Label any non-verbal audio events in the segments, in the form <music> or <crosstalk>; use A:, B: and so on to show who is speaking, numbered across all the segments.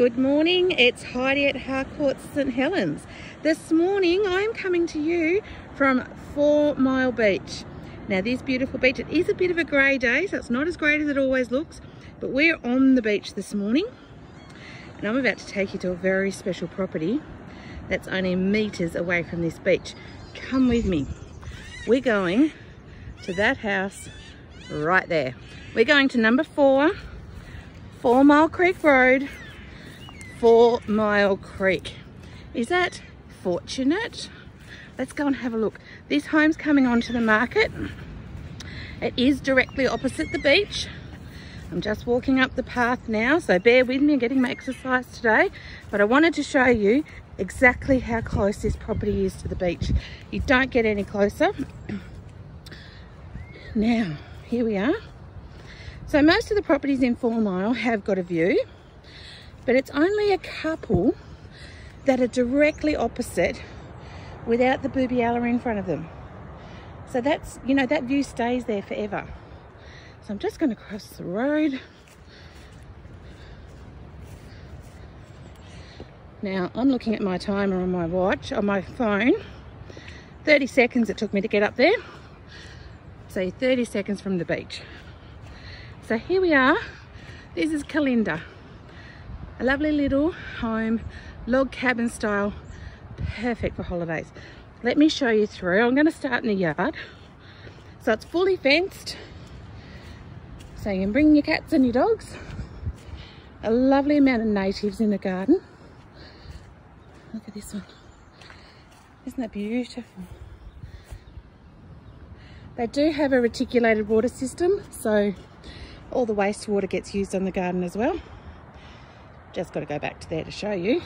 A: Good morning, it's Heidi at Harcourts St Helens. This morning I am coming to you from Four Mile Beach. Now this beautiful beach, it is a bit of a grey day so it's not as great as it always looks but we're on the beach this morning and I'm about to take you to a very special property that's only meters away from this beach. Come with me. We're going to that house right there. We're going to number four, Four Mile Creek Road, Four Mile Creek. Is that fortunate? Let's go and have a look. This home's coming onto the market. It is directly opposite the beach. I'm just walking up the path now, so bear with me, I'm getting my exercise today. But I wanted to show you exactly how close this property is to the beach. You don't get any closer. Now, here we are. So most of the properties in Four Mile have got a view, but it's only a couple that are directly opposite without the booby in front of them. So that's, you know, that view stays there forever. So I'm just going to cross the road. Now I'm looking at my timer on my watch, on my phone. 30 seconds it took me to get up there. So 30 seconds from the beach. So here we are. This is Kalinda. A lovely little home, log cabin style, perfect for holidays. Let me show you through. I'm going to start in the yard. So it's fully fenced. So you can bring your cats and your dogs. A lovely amount of natives in the garden. Look at this one. Isn't that beautiful? They do have a reticulated water system, so all the wastewater gets used on the garden as well. Just got to go back to there to show you.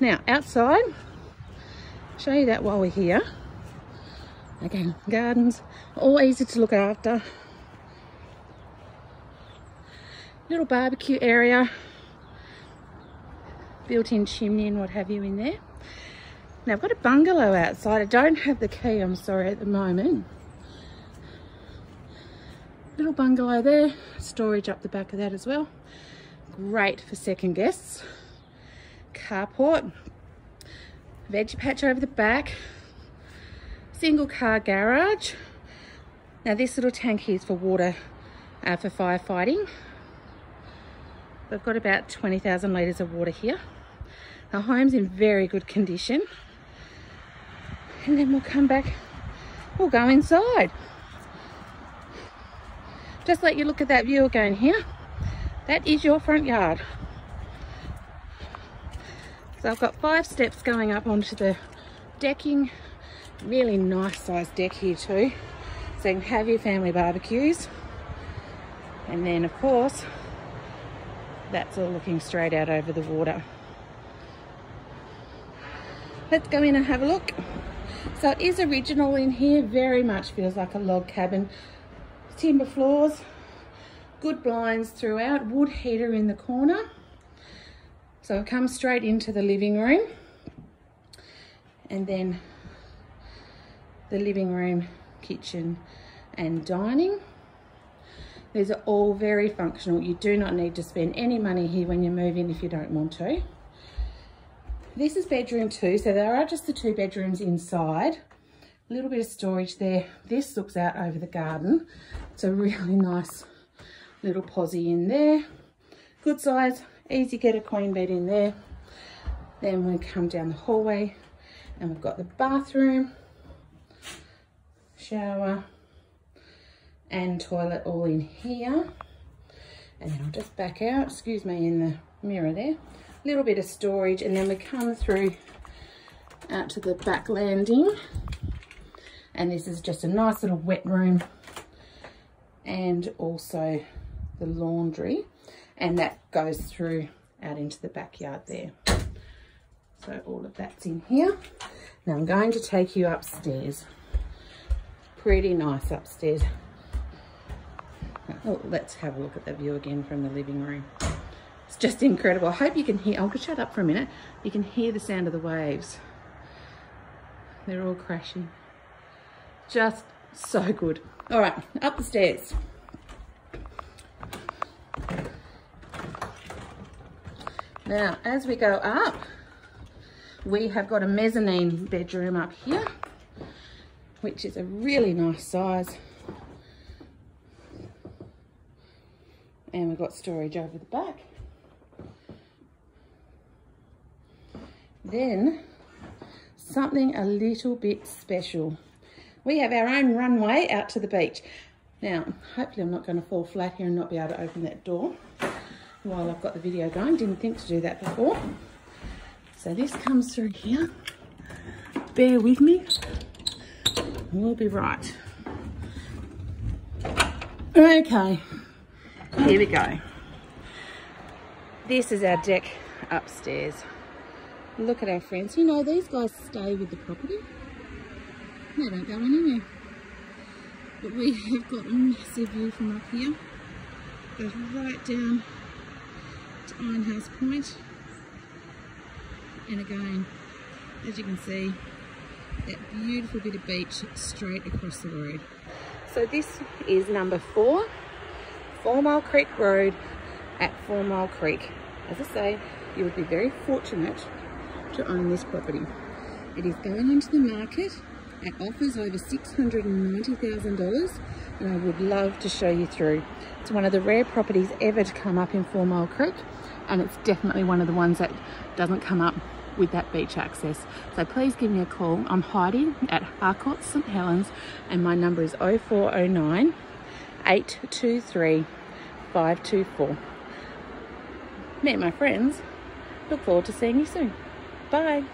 A: Now, outside, show you that while we're here. Again, gardens, all easy to look after. little barbecue area built-in chimney and what have you in there now I've got a bungalow outside I don't have the key I'm sorry at the moment little bungalow there storage up the back of that as well great for second guests carport veggie patch over the back single car garage now this little tank here is for water uh, for firefighting We've got about 20,000 litres of water here. Our home's in very good condition. And then we'll come back, we'll go inside. Just let you look at that view again here. That is your front yard. So I've got five steps going up onto the decking. Really nice sized deck here too. So you can have your family barbecues. And then of course, that's all looking straight out over the water. Let's go in and have a look. So it is original in here, very much feels like a log cabin. Timber floors, good blinds throughout, wood heater in the corner. So it comes straight into the living room. And then the living room, kitchen and dining. These are all very functional. You do not need to spend any money here when you move in if you don't want to. This is bedroom two, so there are just the two bedrooms inside. A little bit of storage there. This looks out over the garden. It's a really <laughs> nice little posie in there. Good size, easy get a queen bed in there. Then we come down the hallway and we've got the bathroom, shower, and toilet all in here. And then I'll just back out, excuse me, in the mirror there. A little bit of storage and then we come through out to the back landing. And this is just a nice little wet room and also the laundry. And that goes through out into the backyard there. So all of that's in here. Now I'm going to take you upstairs. Pretty nice upstairs. Oh, let's have a look at the view again from the living room. It's just incredible. I hope you can hear, oh, I'll shut up for a minute. You can hear the sound of the waves. They're all crashing. Just so good. All right, up the stairs. Now, as we go up, we have got a mezzanine bedroom up here, which is a really nice size. And we've got storage over the back. Then, something a little bit special. We have our own runway out to the beach. Now, hopefully I'm not going to fall flat here and not be able to open that door while I've got the video going. Didn't think to do that before. So this comes through here. Bear with me. We'll be right. Okay, here we go. This is our deck upstairs. Look at our friends. You know, these guys stay with the property. They don't go anywhere. But we have got a massive view from up here. Goes right down to Ironhouse Point. And again, as you can see, that beautiful bit of beach straight across the road. So this is number four, Four Mile Creek Road at Four Mile Creek. As I say, you would be very fortunate to own this property. It is going onto the market at offers over $690,000 and I would love to show you through. It's one of the rare properties ever to come up in Four Mile Creek and it's definitely one of the ones that doesn't come up with that beach access. So please give me a call. I'm Heidi at Harcourts St Helens and my number is 0409 823 524. Meet my friends. Look forward to seeing you soon. Bye.